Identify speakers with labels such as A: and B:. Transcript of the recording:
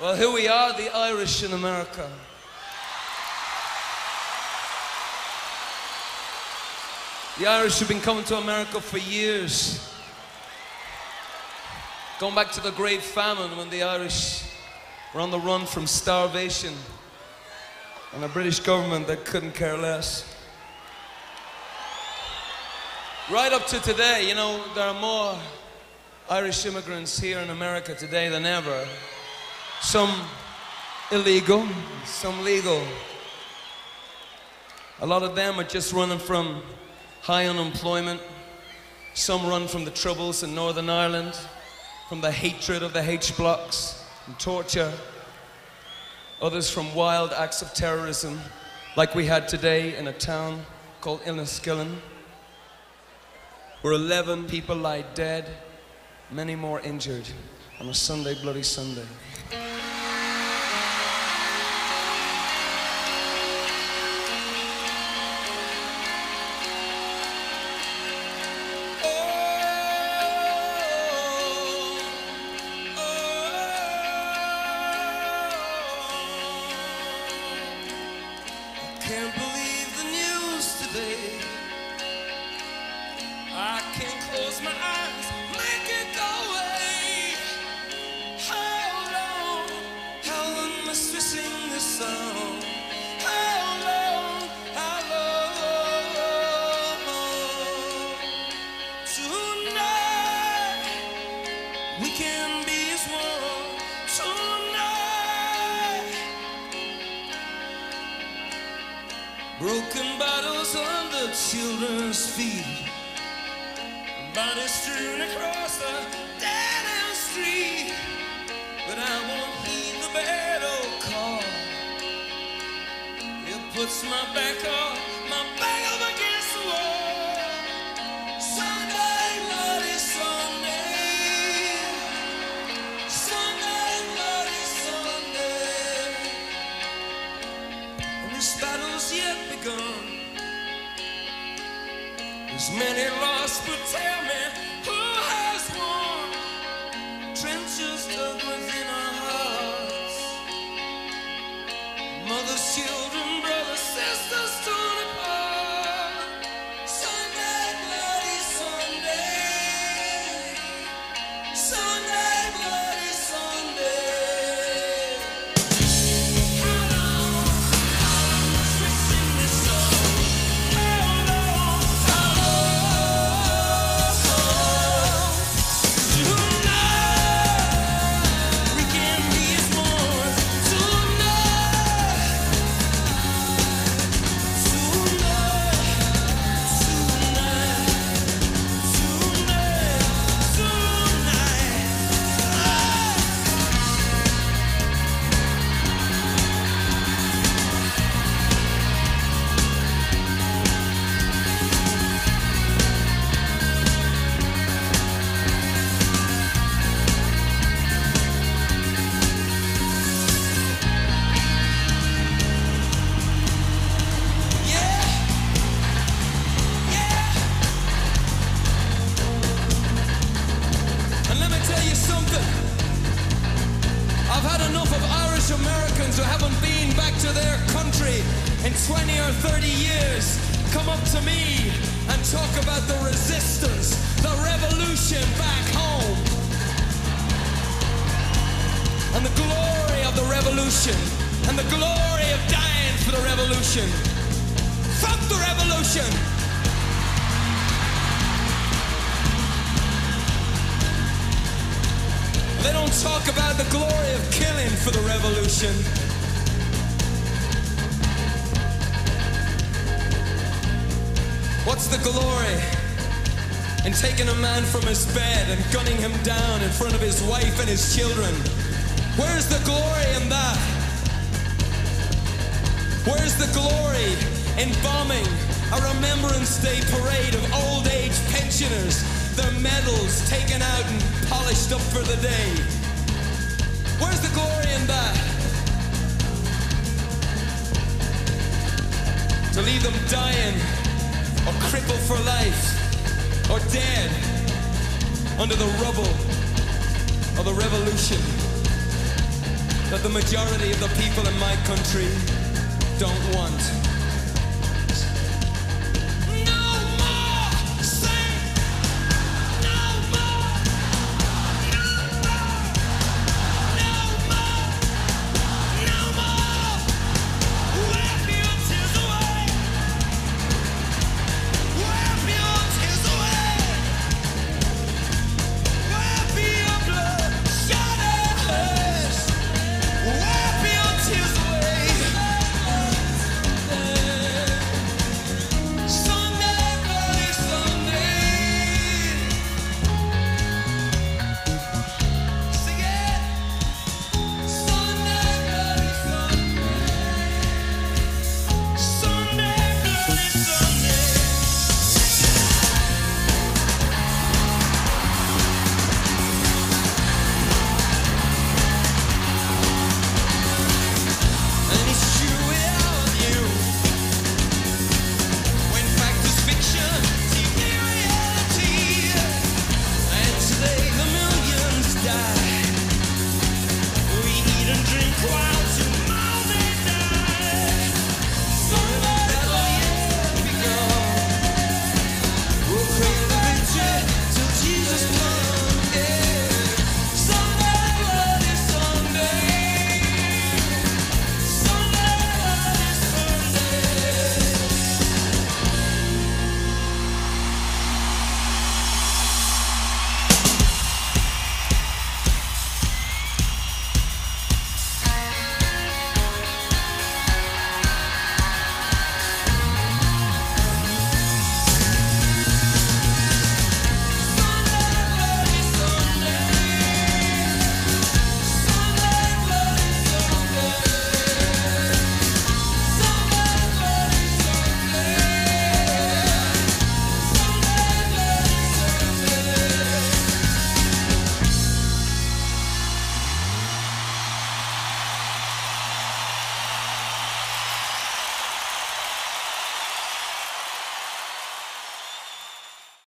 A: Well, here we are, the Irish in America. The Irish have been coming to America for years. Going back to the Great Famine when the Irish were on the run from starvation and a British government that couldn't care less. Right up to today, you know, there are more Irish immigrants here in America today than ever. Some illegal, some legal. A lot of them are just running from high unemployment. Some run from the troubles in Northern Ireland, from the hatred of the H blocks and torture. Others from wild acts of terrorism, like we had today in a town called Enniskillen, where 11 people lie dead, many more injured on a Sunday, bloody Sunday. Can't believe the news today. I can't close my eyes, Broken bottles under children's feet. Bodies strewn across the dead end street. But I won't heed the bad old call. It puts my back up, my back up against the wall. Sunday, bloody Sunday. Sunday, bloody Sunday. Battle's yet begun. There's many lost, but tell me something. I've had enough of Irish Americans who haven't been back to their country in 20 or 30 years come up to me and talk about the resistance, the revolution back home. And the glory of the revolution, and the glory of dying for the revolution. Fuck the revolution! Don't talk about the glory of killing for the revolution. What's the glory in taking a man from his bed and gunning him down in front of his wife and his children? Where's the glory in that? Where's the glory in bombing a Remembrance Day parade of old age pensioners, their medals taken out and polished up for the day? Where's the glory in that? To leave them dying or crippled for life or dead under the rubble of the revolution that the majority of the people in my country don't want.